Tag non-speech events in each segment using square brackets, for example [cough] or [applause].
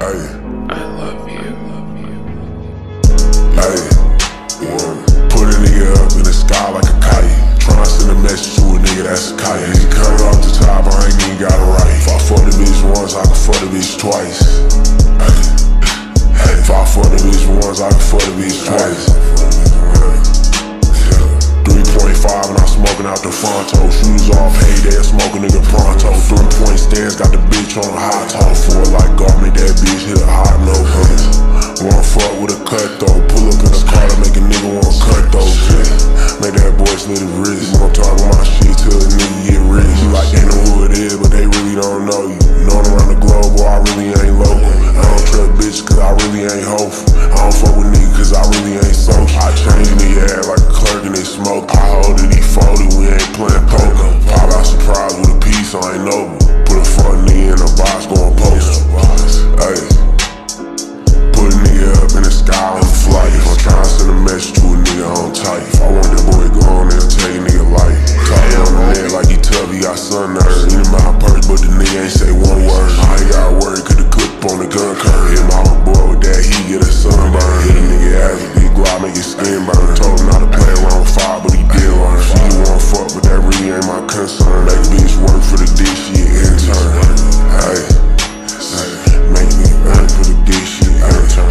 Hey, I love you. hey. Put a nigga up in the sky like a kite. Tryna send a message to a nigga that's a kite. He cut it off the top, I ain't even got it right. If I fuck the bitch once, I can fuck the bitch twice. Hey, hey. If I fuck the bitch once, I can fuck the bitch twice. 3.5 and out the Fonto. Shoes off, hey there, smoking nigga pronto. Three point stance, got the bitch on a hot toe. For it like God made that bitch hit a hot note. Wanna fuck with a cut though. Pull up in the car to make a nigga wanna cut though. Make that boy slit his wrist. Wanna talk my shit till a nigga get rich. You like they know who it is, but they really don't know you. Known around the globe, boy, I really ain't local. I don't trust bitches cause I really ain't hopeful. I don't fuck with niggas cause I really ain't social. I change nigga ass like a clerk and they smoke. Told him not to play around with fire, but he did learn. She wanna fuck, but that really ain't my concern. That bitch work for the dick, she an intern. Hey. Make me earn for the dick shit.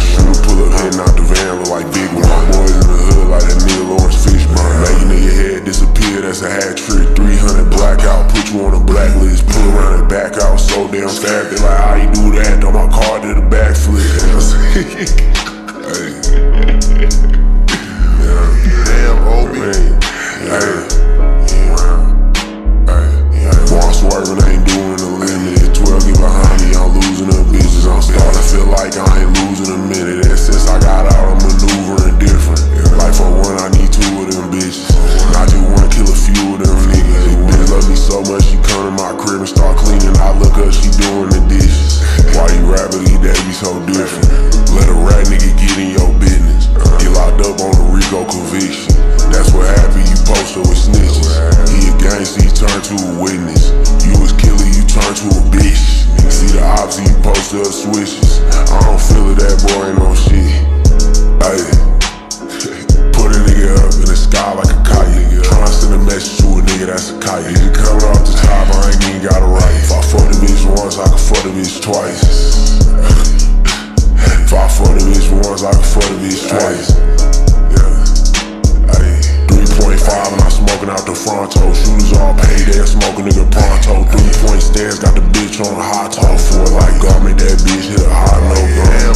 Shoot, pull up, hitting out the van, look like big one. My boys in the hood like that Neil Laurence Fishburne. Make nigga head disappear, that's a hat trick. 300 blackout, put you on a blacklist. Pull around and back out, so damn fast. They like, how you do that? Throw my car to the backflip. [laughs] hey. Cleaning. I look up, she doing the dishes. Why you rapping, these days be so different? Let a rat nigga get in your hands, got the bitch on a hot top for like got me that bitch hit a high low,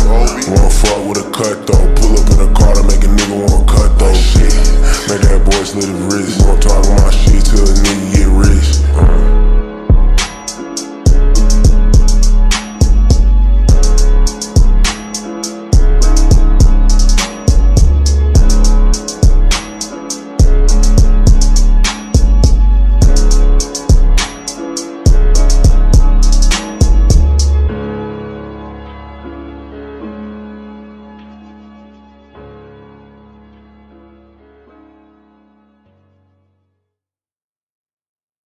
bro. Wanna fuck with a cut though, pull up in a car to make a nigga wanna cut though. Shit, make that boy slit his wrist. Wanna talk my shit to a nigga.